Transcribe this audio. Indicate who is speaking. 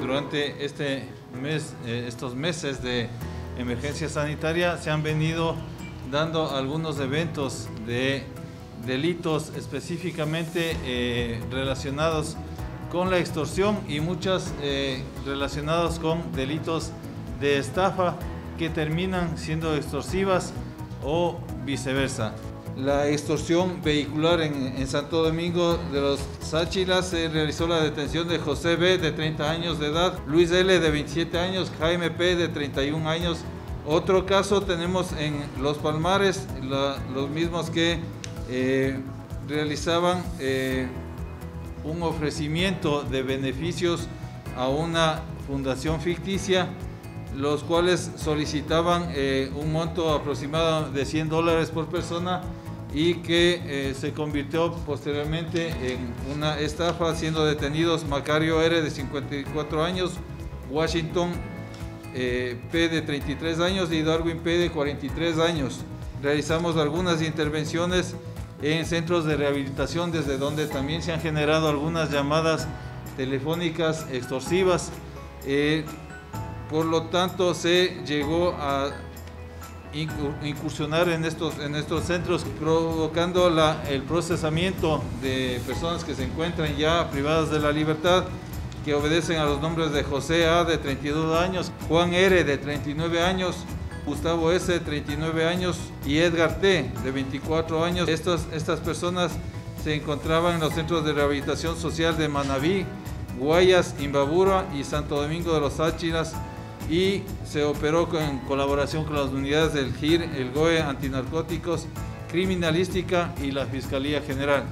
Speaker 1: durante este mes, eh, estos meses de emergencia sanitaria se han venido dando algunos eventos de delitos específicamente eh, relacionados con la extorsión y muchas eh, relacionados con delitos de estafa que terminan siendo extorsivas o viceversa. La extorsión vehicular en, Santo Domingo de los Sáchilas se realizó la detención de José B. de 30 años de edad, Luis L. de 27 años, Jaime P. de 31 años. Otro caso tenemos en Los Palmares, los mismos que eh, realizaban eh, un ofrecimiento de beneficios a una fundación ficticia los cuales solicitaban eh, un monto aproximado de 100 dólares por persona y que eh, se convirtió posteriormente en una estafa, siendo detenidos Macario R de 54 años, Washington eh, P de 33 años y Darwin P de 43 años. Realizamos algunas intervenciones en centros de rehabilitación desde donde también se han generado algunas llamadas telefónicas extorsivas. Por lo tanto, se llegó a incursionar en estos, en estos centros, provocando el procesamiento de personas que se encuentran ya privadas de la libertad, que obedecen a los nombres de José A, de 32 años, Juan R, de 39 años, Gustavo S, de 39 años, y Edgar T, de 24 años. Estas, estas personas se encontraban en los centros de rehabilitación social de Manabí, Guayas, Imbabura y Santo Domingo de los Áchilas, y se operó en colaboración con las unidades del GIR, el GOE, antinarcóticos, criminalística y la Fiscalía General.